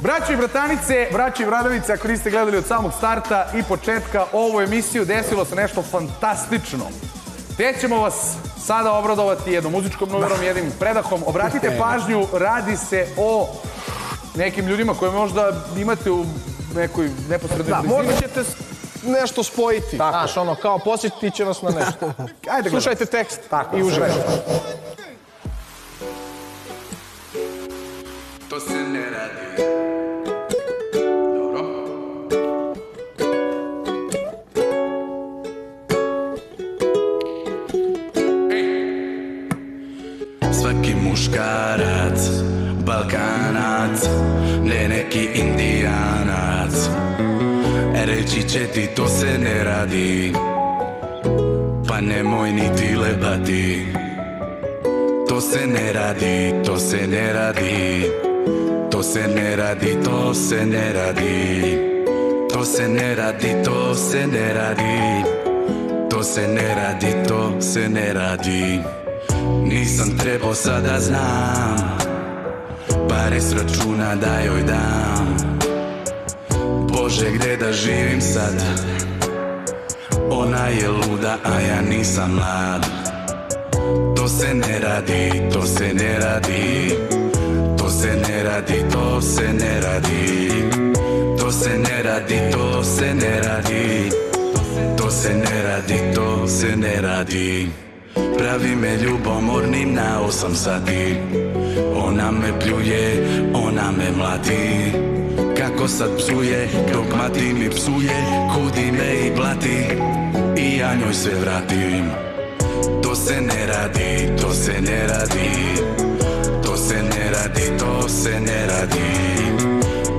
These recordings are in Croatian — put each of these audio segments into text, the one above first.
Braćo i bratanice, braćo i bradovice, ako niste gledali od samog starta i početka ovu emisiju, desilo se nešto fantastično. Te ćemo vas sada obradovati jednom muzičkom numerom, jednim predahom. Obratite pažnju, radi se o nekim ljudima koje možda imate u nekoj neposrednoj Da, blizini. možda ćete nešto spojiti. Tako. Znaš, ono, kao posjetiti će vas na nešto. Ajde. Slušajte tekst Tako, i uživajte. To se ne radi Dobro Svaki muškarac Balkanac Ne neki indijanac. Reći će ti to se ne radi. Pa nemoj niti lebati. To se ne radi, to se ne radi To se ne radi, to se ne radi. To se ne radi, to se ne radi. To se ne radi, to se ne radi. Nisam trebao sada znam Pare s računa da joj dam. Bože gdje da živim sad? Ona je luda, a ja nisam mlad. To se ne radi, to se ne radi se ne radi, to se ne radi. To se ne radi, to se ne radi. To se ne radi, to se ne radi. Pravi me ljubomornim na osam sati. Ona me pljuje, ona me mlati. Kako sad psuje, dok mati mi psuje Kudi me i blati. I ja njoj se vratim. To se ne radi, to se ne radi se ne radi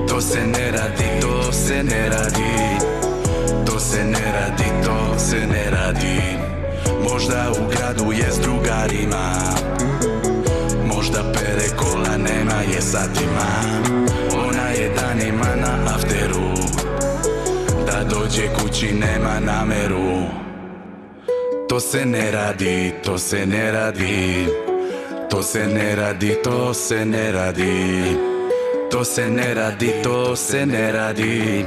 To se ne radi, to se ne radi To se ne radi, to se ne radi. Možda u gradu je s drugarima Možda pere kola, nema je satima Ona je danima na afteru Da dođe kući nema nameru. To se ne radi, to se ne radi To se ne radi, to se ne radi. To se ne radi, to se ne radi.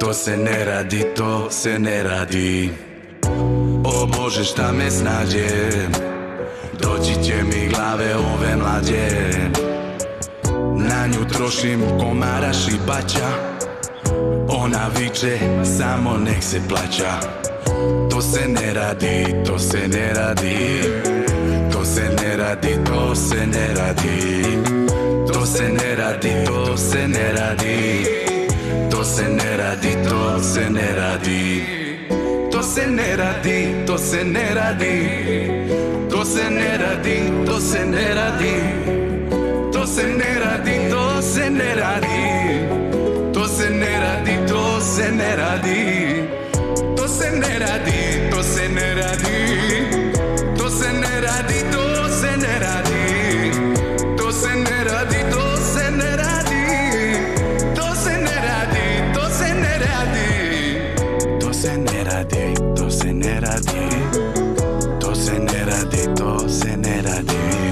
To se ne radi, to se ne radi. O Bože šta me snađe? Doći će mi glave ove mlađe. Na nju trošim komaraš i Ona viče, samo nek se plaća. To se ne radi, to se ne radi se ne radi, to se ne radi To se ne radi, to se ne radi To se ne radi, to se ne radi To se ne radi, to se ne radi To se ne radi, to se ne radi To se ne radi, to se ne radi To se ne radi, to se ne radi to se ne radi, to se ne radi To se ne radi, neradi, to se neradi, to se neradi, to se neradi.